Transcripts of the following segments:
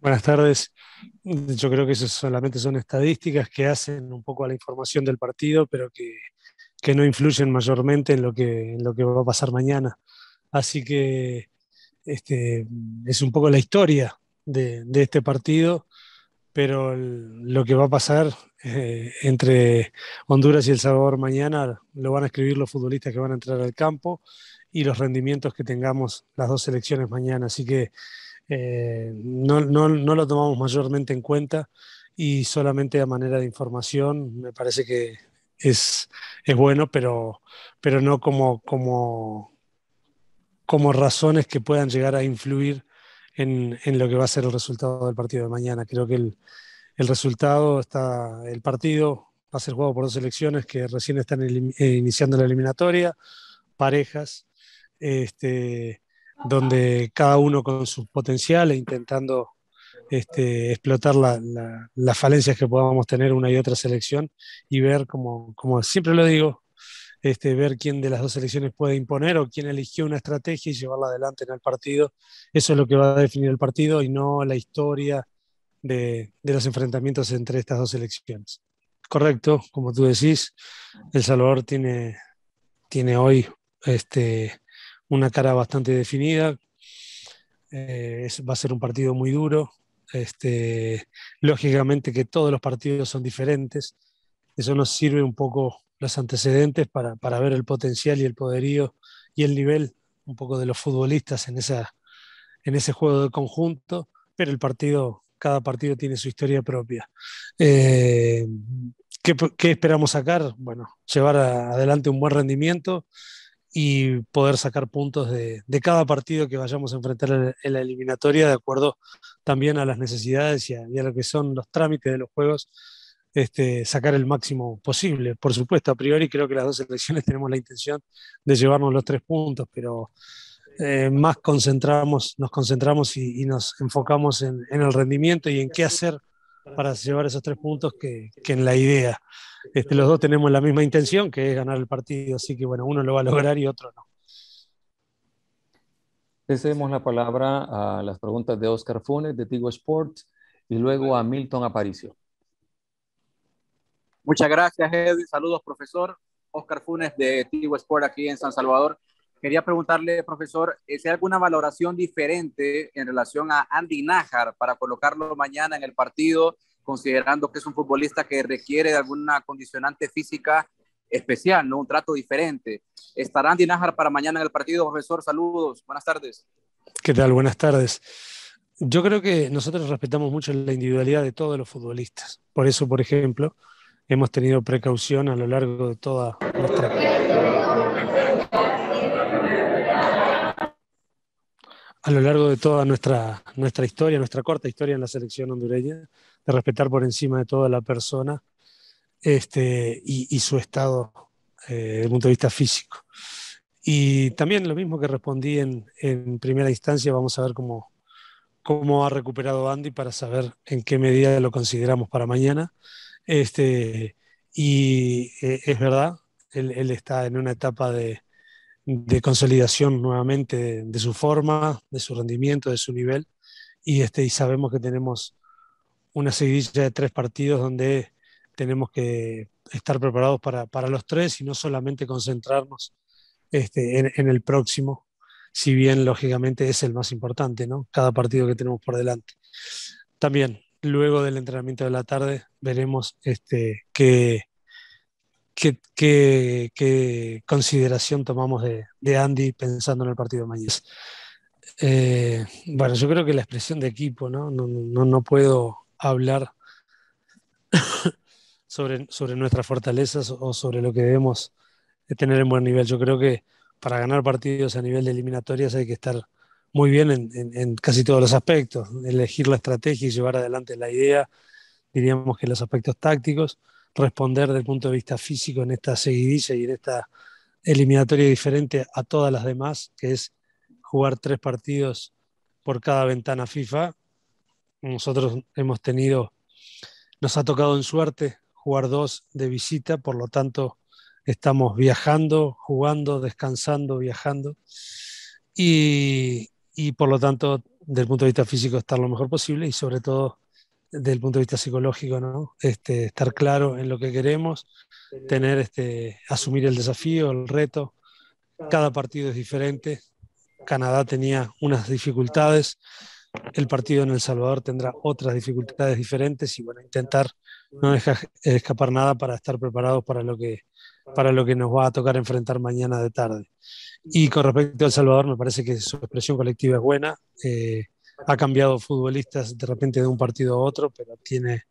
Buenas tardes. Yo creo que eso solamente son estadísticas que hacen un poco la información del partido, pero que, que no influyen mayormente en lo que, en lo que va a pasar mañana. Así que este, es un poco la historia de, de este partido, pero lo que va a pasar eh, entre Honduras y El Salvador mañana lo van a escribir los futbolistas que van a entrar al campo y los rendimientos que tengamos las dos selecciones mañana. Así que eh, no, no, no, lo tomamos mayormente en cuenta y solamente a manera de información me parece que es, es bueno, pero, pero no como, como, como razones que puedan llegar a influir en, en, lo que va a ser el resultado del partido de mañana. Creo que el, el resultado está, el partido va a ser jugado por dos selecciones que recién están eh, iniciando la eliminatoria, parejas, este, donde cada uno con su potencial e intentando este, explotar las la, la falencias que podamos tener una y otra selección y ver, como, como siempre lo digo, este, ver quién de las dos selecciones puede imponer o quién eligió una estrategia y llevarla adelante en el partido. Eso es lo que va a definir el partido y no la historia de, de los enfrentamientos entre estas dos selecciones. Correcto, como tú decís, El Salvador tiene, tiene hoy este, una cara bastante definida. Eh, es, va a ser un partido muy duro. Este, lógicamente que todos los partidos son diferentes. Eso nos sirve un poco los antecedentes para, para, ver el potencial y el poderío y el nivel un poco de los futbolistas en, esa, en ese juego de conjunto, pero el partido, cada partido tiene su historia propia. Eh, ¿qué, ¿qué, esperamos sacar? Bueno, llevar adelante un buen rendimiento, y poder sacar puntos de, de, cada partido que vayamos a enfrentar en, la eliminatoria, de acuerdo también a las necesidades y a, y a, lo que son los trámites de los juegos, este, sacar el máximo posible. Por supuesto, a priori creo que las dos selecciones tenemos la intención de llevarnos los tres puntos, pero eh, más concentramos, nos concentramos y, y nos enfocamos en, en, el rendimiento y en qué hacer para llevar esos tres puntos que, que en la idea. Este, los dos tenemos la misma intención, que es ganar el partido, así que bueno, uno lo va a lograr y otro no. Le cedemos la palabra a las preguntas de Oscar Funes de Tigo Sports y luego a Milton Aparicio. Muchas gracias, Edwin. Saludos, profesor. Oscar Funes de Tigo Sport aquí en San Salvador. Quería preguntarle, profesor, si hay alguna valoración diferente en relación a Andy Nájar para colocarlo mañana en el partido considerando que es un futbolista que requiere de alguna condicionante física especial, ¿no? Un trato diferente. ¿Estará Andy Nájar para mañana en el partido, profesor? Saludos, buenas tardes. ¿Qué tal? Buenas tardes. Yo creo que nosotros respetamos mucho la individualidad de todos los futbolistas. Por eso, por ejemplo, hemos tenido precaución a lo largo de toda nuestra a lo largo de toda nuestra, nuestra historia, nuestra corta historia en la selección hondureña, de respetar por encima de toda la persona este, y, y su estado eh, desde el punto de vista físico. Y también lo mismo que respondí en, en primera instancia, vamos a ver cómo, cómo ha recuperado Andy para saber en qué medida lo consideramos para mañana. Este, y eh, es verdad, él, él, está en una etapa de, de consolidación nuevamente de, su forma, de su rendimiento, de su nivel. Y, este, y sabemos que tenemos una seguidilla de tres partidos donde tenemos que estar preparados para, para los tres y no solamente concentrarnos este, en, en, el próximo, si bien lógicamente es el más importante, ¿no? Cada partido que tenemos por delante. También, luego del entrenamiento de la tarde, veremos este, qué, qué, qué, qué consideración tomamos de, de, Andy pensando en el partido de mañana. Eh, bueno, yo creo que la expresión de equipo, ¿no? No, no, no puedo hablar sobre, sobre nuestras fortalezas o sobre lo que debemos tener en buen nivel. Yo creo que para ganar partidos a nivel de eliminatorias hay que estar muy bien en, en, en, casi todos los aspectos, elegir la estrategia y llevar adelante la idea, diríamos que los aspectos tácticos, responder desde el punto de vista físico en esta seguidilla y en esta eliminatoria diferente a todas las demás, que es jugar tres partidos por cada ventana FIFA, nosotros hemos tenido, nos ha tocado en suerte jugar dos de visita, por lo tanto estamos viajando, jugando, descansando, viajando. Y, y por lo tanto del punto de vista físico estar lo mejor posible y sobre todo desde el punto de vista psicológico, ¿no? Este, estar claro en lo que queremos, tener este, asumir el desafío, el reto. Cada partido es diferente. Canadá tenía unas dificultades, el partido en El Salvador tendrá otras dificultades diferentes y bueno, intentar no dejar escapar nada para estar preparados para lo que, para lo que nos va a tocar enfrentar mañana de tarde. Y con respecto a El Salvador, me parece que su expresión colectiva es buena. Eh, ha cambiado futbolistas de repente de un partido a otro, pero tiene,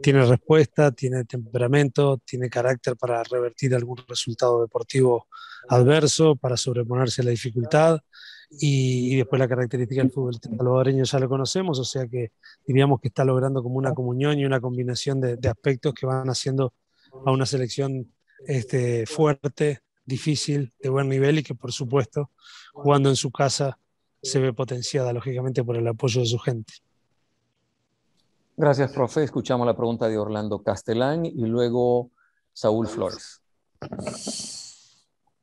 tiene respuesta, tiene temperamento, tiene carácter para revertir algún resultado deportivo adverso, para sobreponerse a la dificultad. Y, después la característica del fútbol salvadoreño ya lo conocemos, o sea que diríamos que está logrando como una comunión y una combinación de, aspectos que van haciendo a una selección este, fuerte, difícil, de buen nivel y que por supuesto jugando en su casa se ve potenciada lógicamente por el apoyo de su gente. Gracias, profe. Escuchamos la pregunta de Orlando Castellán y luego Saúl Flores.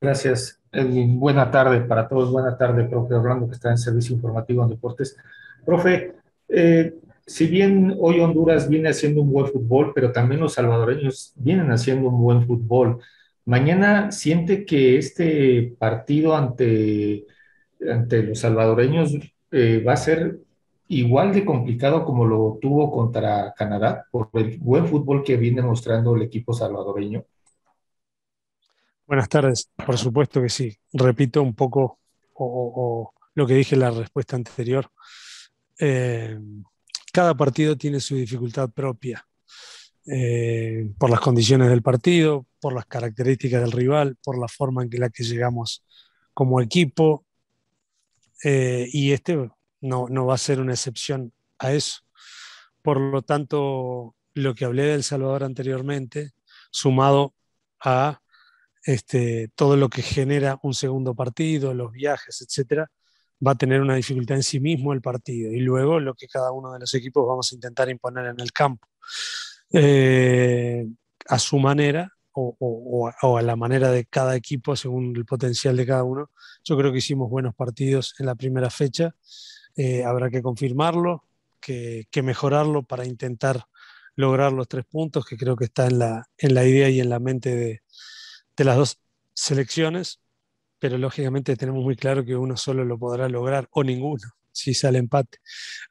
Gracias. buena tarde para todos. Buena tarde, profe Orlando, que está en Servicio Informativo en Deportes. Profe, eh, si bien hoy Honduras viene haciendo un buen fútbol, pero también los salvadoreños vienen haciendo un buen fútbol, mañana siente que este partido ante, ante los salvadoreños eh, va a ser igual de complicado como lo tuvo contra Canadá por el buen fútbol que viene mostrando el equipo salvadoreño. Buenas tardes, por supuesto que sí. Repito un poco lo que dije en la respuesta anterior. Eh, cada partido tiene su dificultad propia, eh, por las condiciones del partido, por las características del rival, por la forma en que la que llegamos como equipo. Eh, y este no, no va a ser una excepción a eso. Por lo tanto, lo que hablé de El Salvador anteriormente, sumado a este, todo lo que genera un segundo partido, los viajes, etcétera, va a tener una dificultad en sí mismo el partido y luego lo que cada uno de los equipos vamos a intentar imponer en el campo. Eh, a su manera o, a la manera de cada equipo según el potencial de cada uno. Yo creo que hicimos buenos partidos en la primera fecha. Eh, habrá que confirmarlo, que, mejorarlo para intentar lograr los tres puntos, que creo que está en la, en la idea y en la mente de, de las dos selecciones, pero lógicamente tenemos muy claro que uno solo lo podrá lograr o ninguno si sale empate.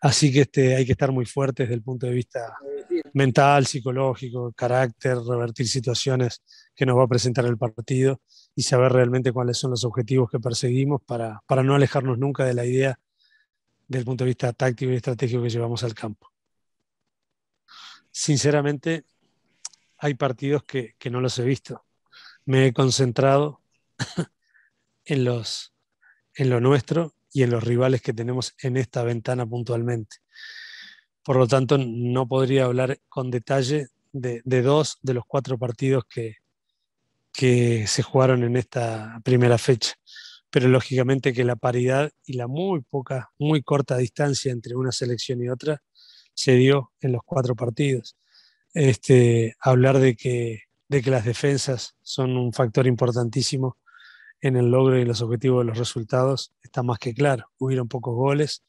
Así que este, hay que estar muy fuerte desde el punto de vista mental, psicológico, carácter, revertir situaciones que nos va a presentar el partido y saber realmente cuáles son los objetivos que perseguimos para, para no alejarnos nunca de la idea del punto de vista táctico y estratégico que llevamos al campo. Sinceramente, hay partidos que, que no los he visto me he concentrado en, los, en lo nuestro y en los rivales que tenemos en esta ventana puntualmente. Por lo tanto, no podría hablar con detalle de, dos de los cuatro partidos que, que se jugaron en esta primera fecha. Pero lógicamente que la paridad y la muy poca, muy corta distancia entre una selección y otra se dio en los cuatro partidos. Este, hablar de que de que las defensas son un factor importantísimo en el logro y los objetivos de los resultados, está más que claro. Hubieron pocos goles,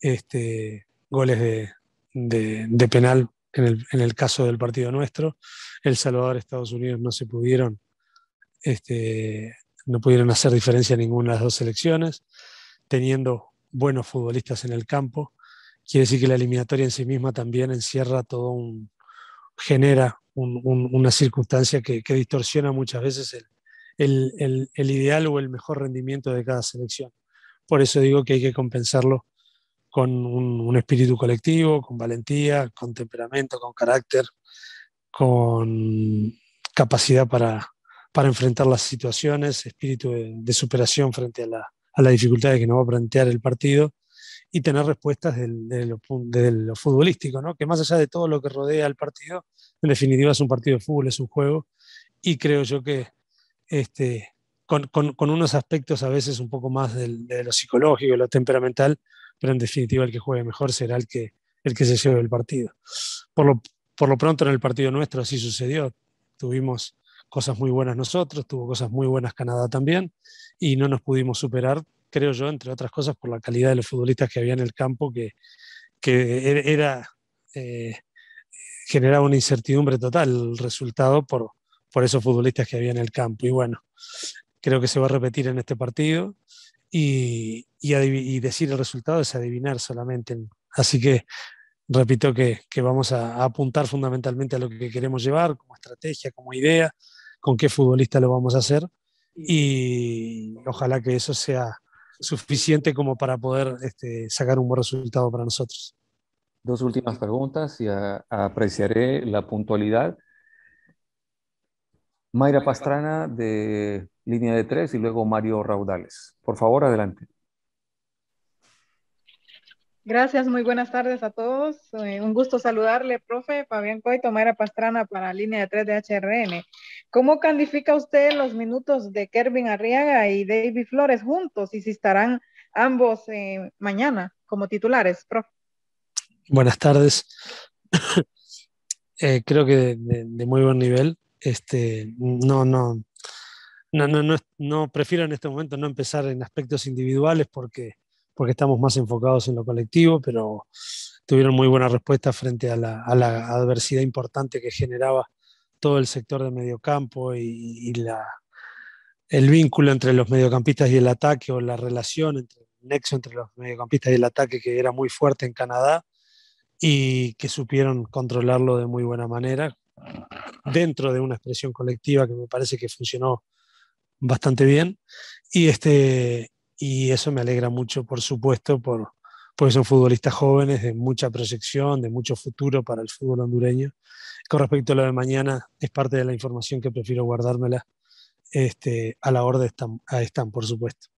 este, goles de, de, penal en el, en el, caso del partido nuestro. El Salvador, Estados Unidos no se pudieron, este, no pudieron hacer diferencia en ninguna de las dos selecciones, teniendo buenos futbolistas en el campo. Quiere decir que la eliminatoria en sí misma también encierra todo un, genera una circunstancia que, distorsiona muchas veces el, ideal o el mejor rendimiento de cada selección. Por eso digo que hay que compensarlo con un, espíritu colectivo, con valentía, con temperamento, con carácter, con capacidad para, enfrentar las situaciones, espíritu de, superación frente a la, a las dificultades que nos va a plantear el partido y tener respuestas de, lo, futbolístico, ¿no? que más allá de todo lo que rodea al partido, en definitiva es un partido de fútbol, es un juego, y creo yo que este, con, con, unos aspectos a veces un poco más de lo psicológico, de lo temperamental, pero en definitiva el que juegue mejor será el que, el que se lleve el partido. Por lo, por lo pronto en el partido nuestro así sucedió. Tuvimos cosas muy buenas nosotros, tuvo cosas muy buenas Canadá también, y no nos pudimos superar creo yo, entre otras cosas, por la calidad de los futbolistas que había en el campo, que, que er, era, eh, generaba una incertidumbre total el resultado por, por esos futbolistas que había en el campo. Y bueno, creo que se va a repetir en este partido y, y, decir el resultado es adivinar solamente. Así que repito que, que vamos a, a, apuntar fundamentalmente a lo que queremos llevar como estrategia, como idea, con qué futbolista lo vamos a hacer y ojalá que eso sea suficiente como para poder este, sacar un buen resultado para nosotros. Dos últimas preguntas y apreciaré la puntualidad. Mayra Pastrana de línea de tres y luego Mario Raudales. Por favor, adelante. Gracias, muy buenas tardes a todos. Eh, un gusto saludarle, profe Fabián Coito, Mayra Pastrana para línea de 3 de HRM. ¿Cómo califica usted los minutos de Kervin Arriaga y David Flores juntos y si estarán ambos eh, mañana como titulares, profe? Buenas tardes. eh, creo que de, de, muy buen nivel. Este, no, no, no, no, no, no prefiero en este momento no empezar en aspectos individuales porque porque estamos más enfocados en lo colectivo, pero tuvieron muy buena respuesta frente a la, a la adversidad importante que generaba todo el sector de mediocampo y, y la, el vínculo entre los mediocampistas y el ataque o la relación entre el nexo entre los mediocampistas y el ataque que era muy fuerte en Canadá y que supieron controlarlo de muy buena manera dentro de una expresión colectiva que me parece que funcionó bastante bien. Y este y eso me alegra mucho, por supuesto, por, porque son futbolistas jóvenes de mucha proyección, de mucho futuro para el fútbol hondureño. Con respecto a lo de mañana, es parte de la información que prefiero guardármela este, a la orden, están, están, por supuesto.